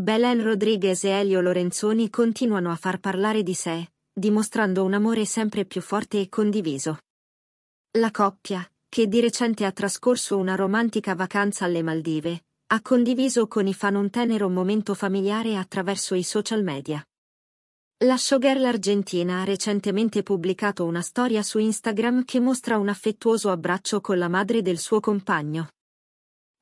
Belen Rodriguez e Elio Lorenzoni continuano a far parlare di sé, dimostrando un amore sempre più forte e condiviso. La coppia, che di recente ha trascorso una romantica vacanza alle Maldive, ha condiviso con i fan un tenero momento familiare attraverso i social media. La showgirl argentina ha recentemente pubblicato una storia su Instagram che mostra un affettuoso abbraccio con la madre del suo compagno.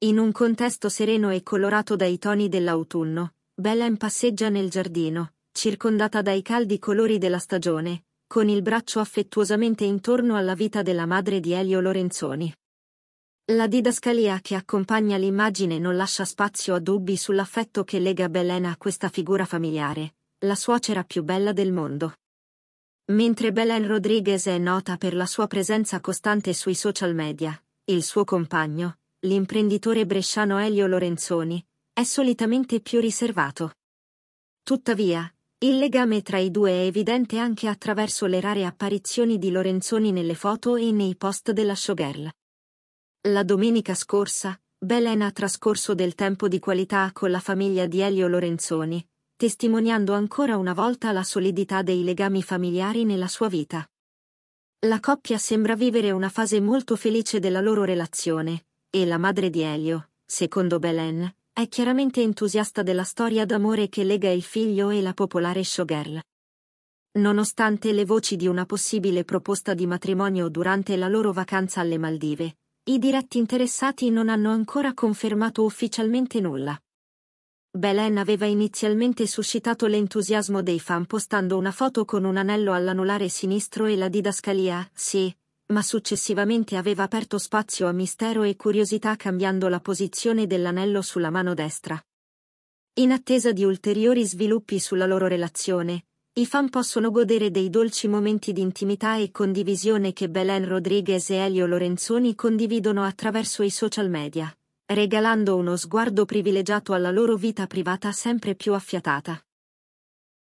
In un contesto sereno e colorato dai toni dell'autunno, Belen passeggia nel giardino, circondata dai caldi colori della stagione, con il braccio affettuosamente intorno alla vita della madre di Elio Lorenzoni. La didascalia che accompagna l'immagine non lascia spazio a dubbi sull'affetto che lega Belen a questa figura familiare, la suocera più bella del mondo. Mentre Belen Rodriguez è nota per la sua presenza costante sui social media, il suo compagno, l'imprenditore bresciano Elio Lorenzoni, è solitamente più riservato. Tuttavia, il legame tra i due è evidente anche attraverso le rare apparizioni di Lorenzoni nelle foto e nei post della showgirl. La domenica scorsa, Belen ha trascorso del tempo di qualità con la famiglia di Elio Lorenzoni, testimoniando ancora una volta la solidità dei legami familiari nella sua vita. La coppia sembra vivere una fase molto felice della loro relazione, e la madre di Elio, secondo Belen, è chiaramente entusiasta della storia d'amore che lega il figlio e la popolare showgirl. Nonostante le voci di una possibile proposta di matrimonio durante la loro vacanza alle Maldive, i diretti interessati non hanno ancora confermato ufficialmente nulla. Belen aveva inizialmente suscitato l'entusiasmo dei fan postando una foto con un anello all'anulare sinistro e la didascalia, sì, ma successivamente aveva aperto spazio a mistero e curiosità cambiando la posizione dell'anello sulla mano destra. In attesa di ulteriori sviluppi sulla loro relazione, i fan possono godere dei dolci momenti di intimità e condivisione che Belen Rodriguez e Elio Lorenzoni condividono attraverso i social media, regalando uno sguardo privilegiato alla loro vita privata sempre più affiatata.